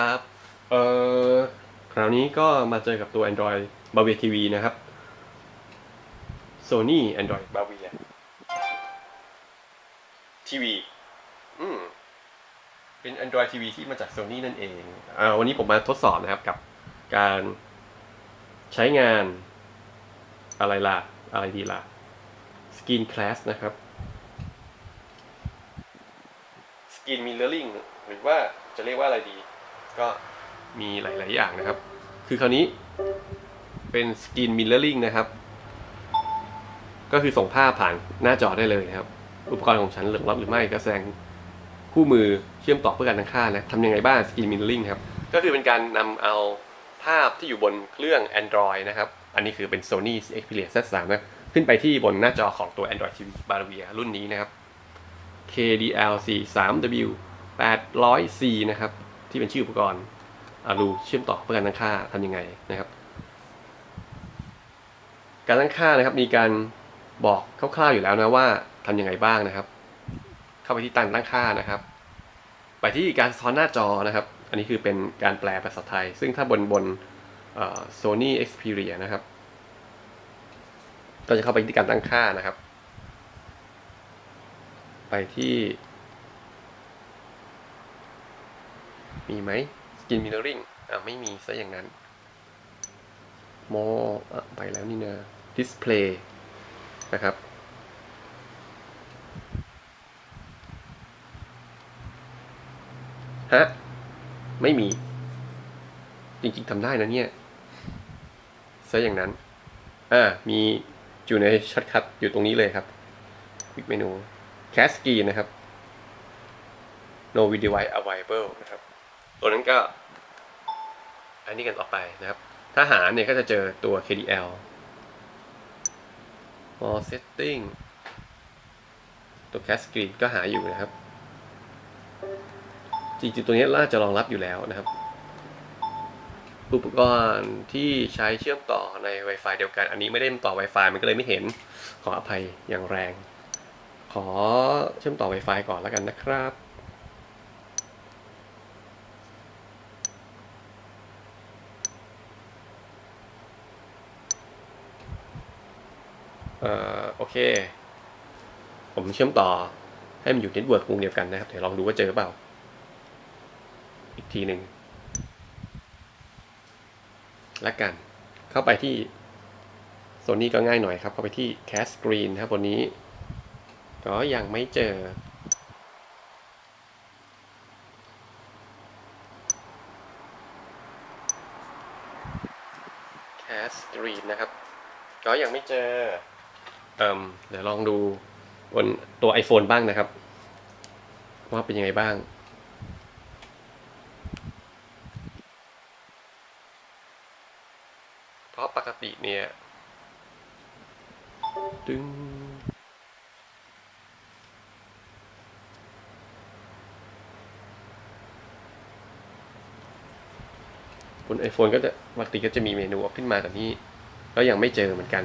วัสดีครับเอ่อคราวนี้ก็มาเจอกับตัว Android b a v i a TV นะครับ Sony Android b a v i a TV อืมเป็น Android TV ที่มาจาก Sony นั่นเองอ่าวันนี้ผมมาทดสอบนะครับกับการใช้งานอะไรล่ะ อะไรดีล่ะ Screen Class นะครับ Screen Mirroring หรือว่าจะเรียกว่าอะไรดี ก็มีหลาย ๆ อย่างนะครับ คือคราวนี้เป็น Screen Mirroring นะครับ ก็คือส่งภาพผ่านหน้าจอได้เลยนะครับ อุปกรณ์ของฉันเหลืองรับหรือไม่ก็แสดงคู่มือเชื่อมต่อเพื่อการตั้งค่านะทำยังไงบ้าง Screen Mirroring ครับ ก็คือเป็นการนำเอาภาพที่อยู่บนเครื่อง Android นะครับ อันนี้คือเป็น Sony Xperia Z3 นะขึ้นไปที่บนหน้าจอของตัว Android TV Bravia รุ่นนี้นะครับ KDL 43W 800C นะครับ ที่เป็นชื่ออุปกรณ์รูเชื่อมต่อเพื่อการตั้งค่าทำยังไงนะครับ การตั้งค่านะครับมีการบอกคร่าวๆอยู่แล้วนะว่าทำยังไงบ้างนะครับ เข้าไปที่ตั้งตั้งค่านะครับ ไปที่การซ้อนหน้าจอนะครับ อันนี้คือเป็นการแปลภาษาไทย ซึ่งถ้าบนบนโซนี่ Xperia นะครับก็จะเข้าไปที่การตั้งค่านะครับ ไปที่ มีไหม Skin Mirroring อ่าไม่มีซะอย่างนั้นมอะไปแล้วนี่นะ Display นะครับฮะไม่มี จริงๆทำได้นะเนี่ยซะอย่างนั้น อ่า มีอยู่ใน shortcut อยู่ตรงนี้เลยครับ Quick Menu Cast Screen นะครับ No Video Available นะครับ ตัวนั้นก็ อันนี้กันต่อไปนะครับ ถ้าหาเนี่ยก็จะเจอตัว KDL More Setting ตัว Cast Screen ก็หาอยู่นะครับ จริงๆ ตัวนี้น่าจะรองรับอยู่แล้วนะครับ อุปกรณ์ที่ใช้เชื่อมต่อใน Wi-Fi เดียวกัน อันนี้ไม่ได้ต่อ Wi-Fi มันก็เลยไม่เห็น ขออภัยอย่างแรง ขอเชื่อมต่อ Wi-Fi ก่อนแล้วกันนะครับ เอ่อโอเค ผมเชื่อมต่อให้มันอยู่เน็ตเวิร์กวงเดียวกันนะครับ เดี๋ยวลองดูว่าเจอเปล่า อีกทีหนึ่งและกัน เข้าไปที่โซนี่ก็ง่ายหน่อยครับ เข้าไปที่ Cast Screen ครับบนนี้ ก็ยังไม่เจอ Cast Screen นะครับ ก็ยังไม่เจอ เอ่มเดี๋ยวลองดูบนตัว iPhone บ้างนะครับ ว่าเป็นยังไงบ้างเพราะปกติเนี่ยดึงบน iPhone ก็จะปกติก็จะมีเมนูออกขึ้นมาแต่นี้ก็ยังไม่เจอเหมือนกัน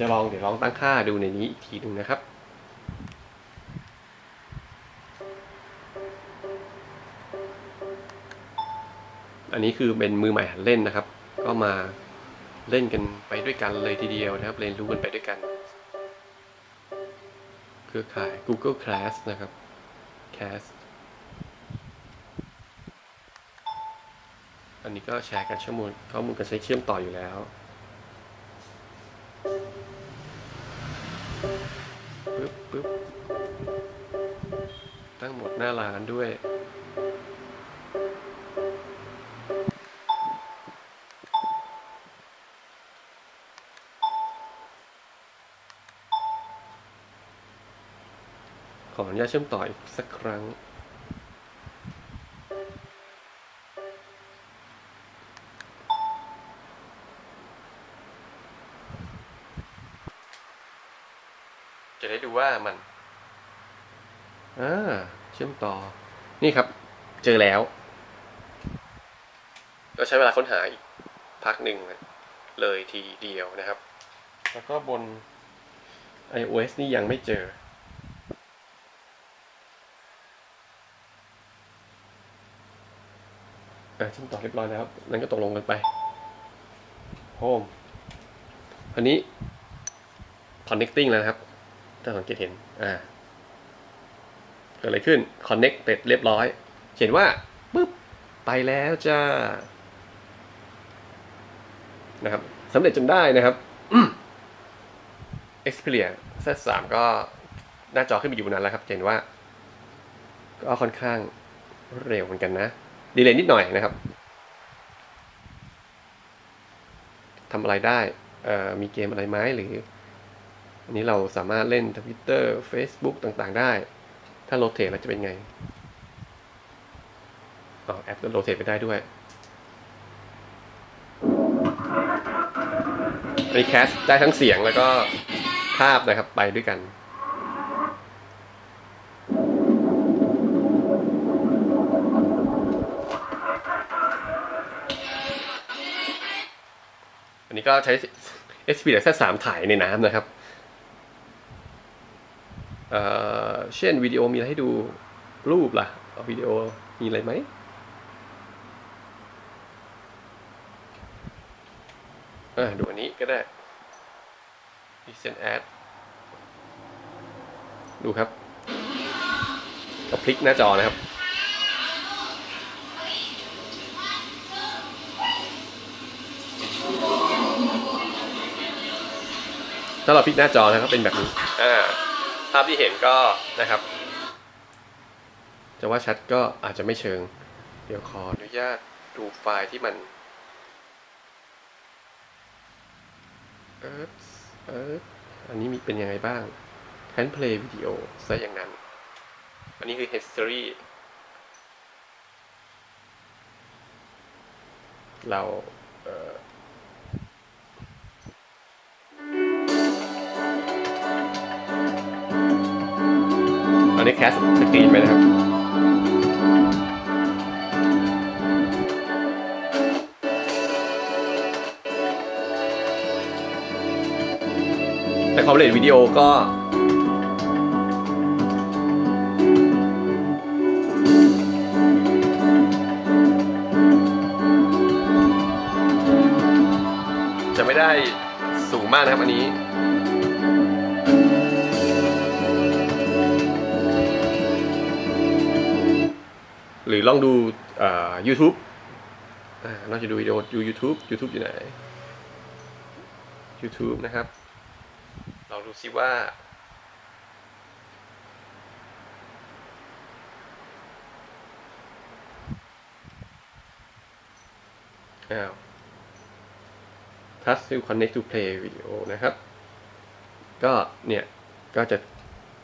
จะลองเดี๋ยวลองตั้งค่าดูในนี้อีกทีหนึ่งนะครับ อันนี้คือเป็นมือใหม่หัดเล่นนะครับ ก็มาเล่นกันไปด้วยกันเลยทีเดียวนะครับ เรียนรู้กันไปด้วยกัน เครือข่าย Google Class นะครับ Class อันนี้ก็แชร์กันข้อมูลข้อมูลกันใช้เชื่อมต่ออยู่แล้ว ด้วย ขออนุญาตเชื่อมต่ออีกสักครั้ง จะได้ดูว่ามัน อ่า เชื่อมต่อ นี่ครับ เจอแล้ว ก็ใช้เวลาค้นหาอีกพักหนึ่งเลยทีเดียวนะครับ แล้วก็บน iOS นี่ยังไม่เจอ อะชิ้นต่อเรียบร้อยแล้ว นั่นก็ตกลงกันไป Home อันนี้ connecting แล้วนะครับ ถ้าสังเกตเห็น อ่า เกิดอะไรขึ้น connect เสร็จเรียบร้อย เขียนว่าปุ๊บไปแล้วจ้านะครับสำเร็จจนได้นะครับ Xperia Z3 ก็หน้าจอขึ้นไปอยู่บนนั้นแล้วครับเห็นว่า ก็ค่อนข้างเร็วเหมือนกันนะ ดีเลยนิดหน่อยนะครับทำอะไรได้มีเกมอะไรไหมหรือ อันนี้เราสามารถเล่น Twitter Facebook ต่างๆ ได้ ถ้าโรเตทแล้วจะเป็นไง แอปก็โรเตทไปได้ด้วยอันนี้แคสได้ทั้งเสียงแล้วก็ภาพนะครับไปด้วยกัน อันนี้ก็ใช้ SP แค่สามถ่ายในน้ำนะครับ เช่นวิดีโอมีอะไรให้ดูรูปล่ะ วิดีโอมีอะไรไหม อ่าดูอันนี้ก็ได้ Recent Ad ดูครับก็พลิกหน้าจอนะครับ ถ้าเราพลิกหน้าจอนะครับเป็นแบบนี้อ่าภาพที่เห็นก็นะครับ จะว่าชัดก็อาจจะไม่เชิง เดี๋ยวขออนุญาตดูไฟล์ที่มัน เออเอออันนี้มีเป็นยังไงบ้าง hand play video ซะอย่างนั้น อันนี้คือ history เราเอ่อันนี้แคสสกรีนไปนะครับ แต่ความละเอียดวิดีโอก็จะไม่ได้สูงมากนะครับอันนี้ หรือลองดูอ่า YouTube อ่าจะดูวิดีโอดู YouTube YouTube อยู่ไหน YouTube นะครับ เราดูซิว่า อ้าว Touch to connect to play video นะครับ ก็เนี่ย ก็จะ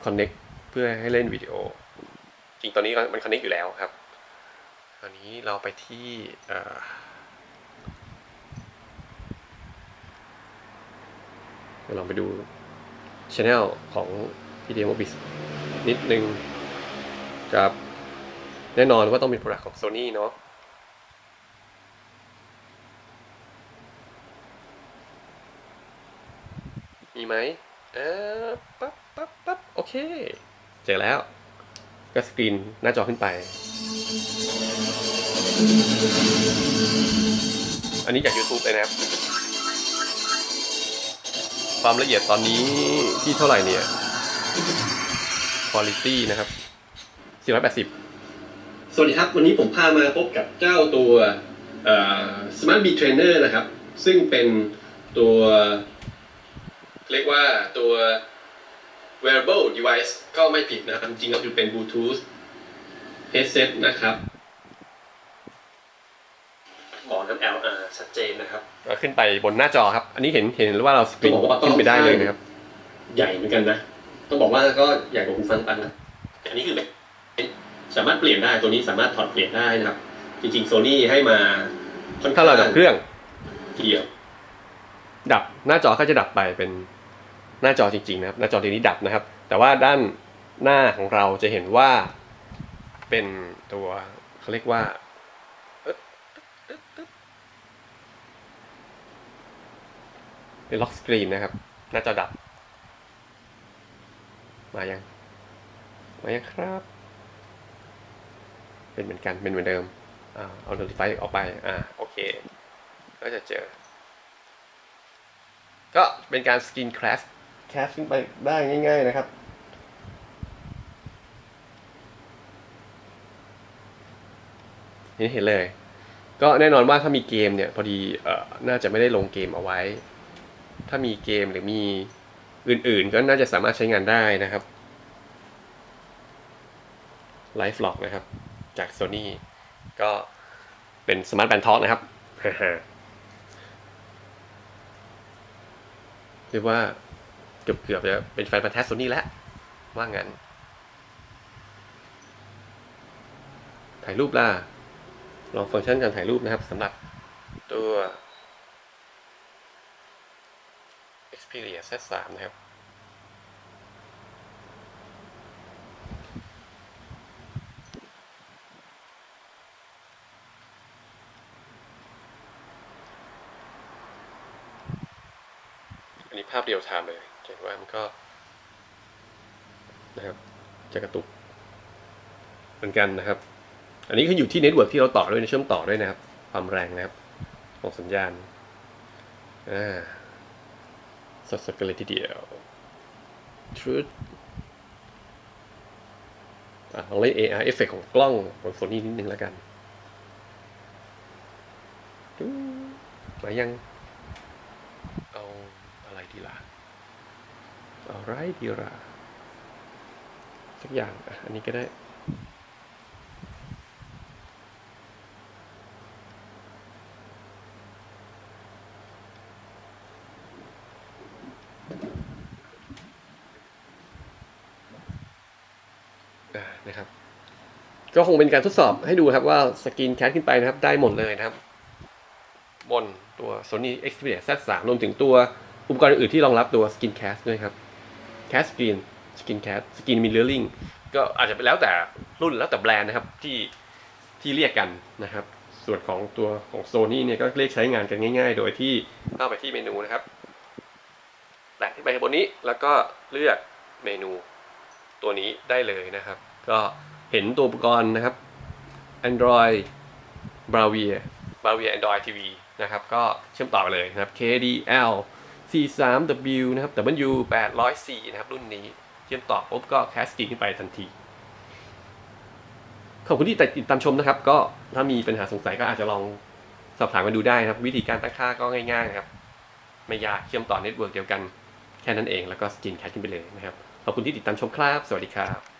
connect เพื่อให้เล่นวิดีโอ จริงตอนนี้มัน connect อยู่แล้วครับตอนนี้เราไปที่เอ่อเดี๋ยวลองไปดู ช anel ของ PDA Mobis นิดนึงครับแน่นอนว่าต้องเป็น product ของ Sony เนาะมีไหมเออปั๊บปั๊บปั๊บโอเค เจอแล้ว ก็สกรีนหน้าจอขึ้นไป อันนี้จาก YouTube เลยนะครับ ความละเอียดตอนนี้ที่เท่าไหร่เนี่ย quality นะครับ480 สวัสดีครับ วันนี้ผมพามาพบกับเจ้าตัว Smart Beat Trainer นะครับ ซึ่งเป็นตัว เรียกว่าตัว wearable device ก็ไม่ผิดนะครับ จริงๆแล้วคือเป็น Bluetooth headset นะครับ บอกน้ำ LR ชัดเจนนะครับขึ้นไปบนหน้าจอครับ อันนี้เห็นเห็นว่าเราสกรีนต้องบอกว่าต้องขึ้นไปได้เลยนะครับ ใหญ่เหมือนกันนะ ต้องบอกว่าก็ใหญ่กว่าหูฟังปันนะแต่อันนี้คือแบบสามารถเปลี่ยนได้ตัวนี้สามารถถอดเปลี่ยนได้นะครับ จริงๆโซนี่ให้มาค่อนข้ถ้าเราดับเครื่องทีเดียว ดับหน้าจอก็จะดับไปเป็นหน้าจอจริงๆนะครับ หน้าจอทีนี้ดับนะครับ แต่ว่าด้านหน้าของเราจะเห็นว่าเป็นตัวเขาเรียกว่า เป็น lock screen นะครับ หน้าจอดับ มายัง มายังครับ เป็นเหมือนกัน เป็นเหมือนเดิม อ่า เอา notify ออกไป อ่า โอเค ก็จะเจอ ก็เป็นการ screen cast cast ขึ้นไปได้ง่าย ๆ นะครับเห็นเห็นเลย ก็แน่นอนว่าถ้ามีเกมเนี่ย พอดีเอ่อน่าจะไม่ได้ลงเกมเอาไว้ ถ้ามีเกมหรือมีอื่นๆ ก็น่าจะสามารถใช้งานได้นะครับไลฟ์ l ็อกนะครับ จาก Sony ก็เป็น SmartBand Talk นะครับเรียกว่าเกือบเกือบๆจะเป็นแฟนพันธุ์แท้โซนี่แล้ว ว่างั้น ถ่ายรูปล่ะ ลองฟังก์ชันการถ่ายรูปนะครับสำหรับตัว Xperia Z3 นะครับ อันนี้ภาพเรียลไทม์เลยเห็นว่ามันก็นะครับจะกระตุกเหมือนกันนะครับ อันนี้คืออยู่ที่ network ที่เราต่อด้วยนะเชื่อมต่อด้วยนะครับ ความแรงนะครับของสัญญาณอ่า สดๆกันเลยทีเดียว Truth อะลองเล่น AR เอฟเฟกของกล้องของโซนี่นิดนึงแล้วกันมายัง เอาอะไรดีล่ะเอาไรดีล่ะสักอย่าง อันนี้ก็ได้ นะครับ ก็คงเป็นการทดสอบให้ดูครับว่าสกินแคสขึ้นไปนะครับ ได้หมดเลยนะครับ บนตัว Sony Xperia Z3 รวมถึงตัวอุปกรณ์อื่นที่รองรับตัว Skin Cast ด้วยครับ Cast Screen Skin Cast Skin Mirroring ก็อาจจะเป็นแล้วแต่รุ่นแล้วแต่แบรนด์นะครับที่ที่เรียกกันนะครับ ส่วนของตัวของ Sony เนี่ยก็เรียกใช้งานกันง่าย ๆ โดยที่เข้าไปที่เมนูนะครับแตะที่ไปบนนี้แล้วก็เลือกเมนูตัวนี้ได้เลยนะครับ ก็เห็นตัวอุปกรณ์นะครับ Android Bravia Bravia Android TV นะครับ ก็เชื่อมต่อไปเลยนะครับ KDL C3W นะครับ W 804นะครับ รุ่นนี้เชื่อมต่อปุ๊บก็ casting ขึ้นไปทันที ขอบคุณที่ติดตามชมนะครับ ก็ถ้ามีปัญหาสงสัยก็อาจจะลองสอบถามมาดูได้นะครับ วิธีการตั้งค่าก็ง่ายๆนะครับ ไม่ยากเชื่อมต่อ network เดียวกันแค่นั้นเองแล้วก็ screen cast ขึ้นไปเลยนะครับ ขอบคุณที่ติดตามชมครับ สวัสดีครับ